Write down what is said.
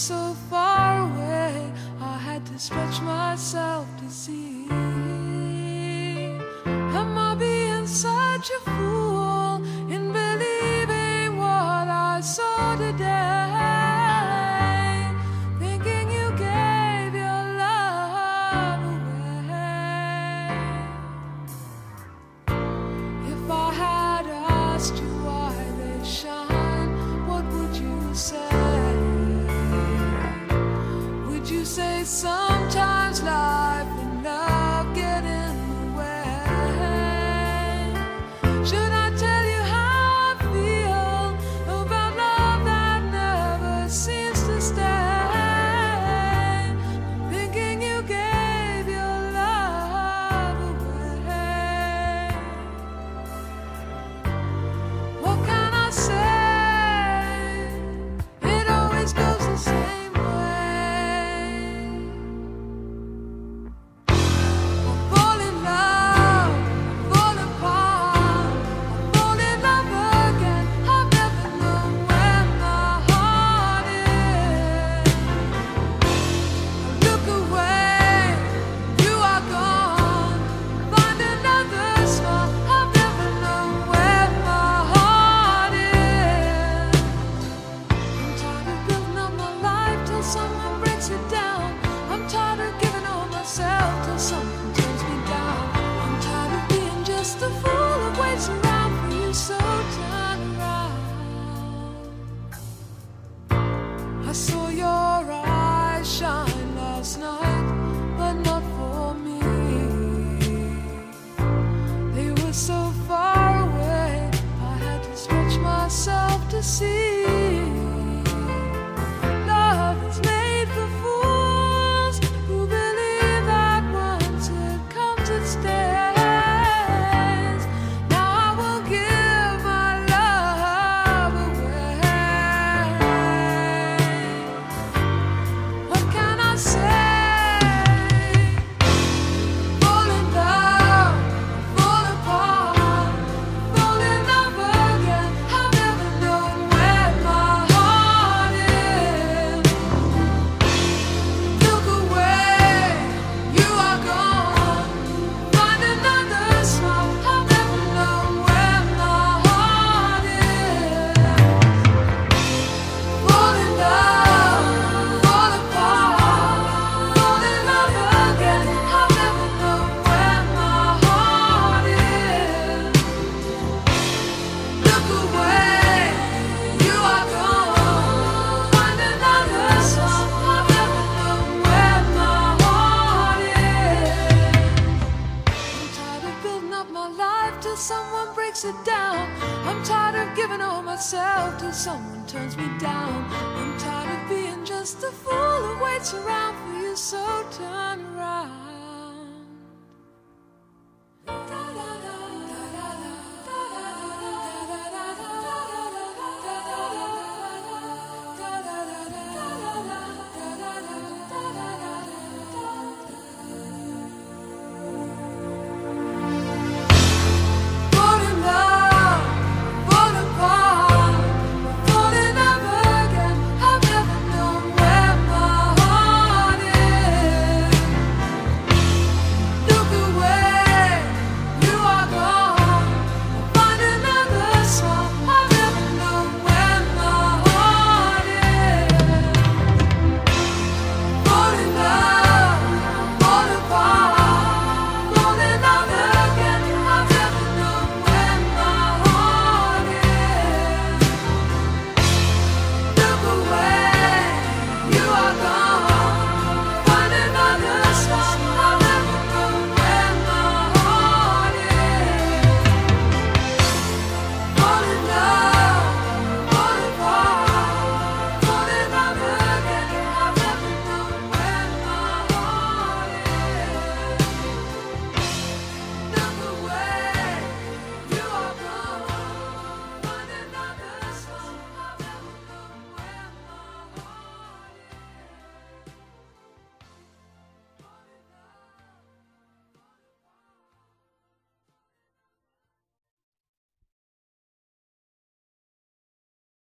so far away, I had to stretch myself to see. Am I being such a fool in believing what I saw today? Thinking you gave your love away. If I had asked you why they shine, what would you say? sun. so till someone breaks it down. I'm tired of giving all myself till someone turns me down. I'm tired of being just a fool who waits around for you, so turn around.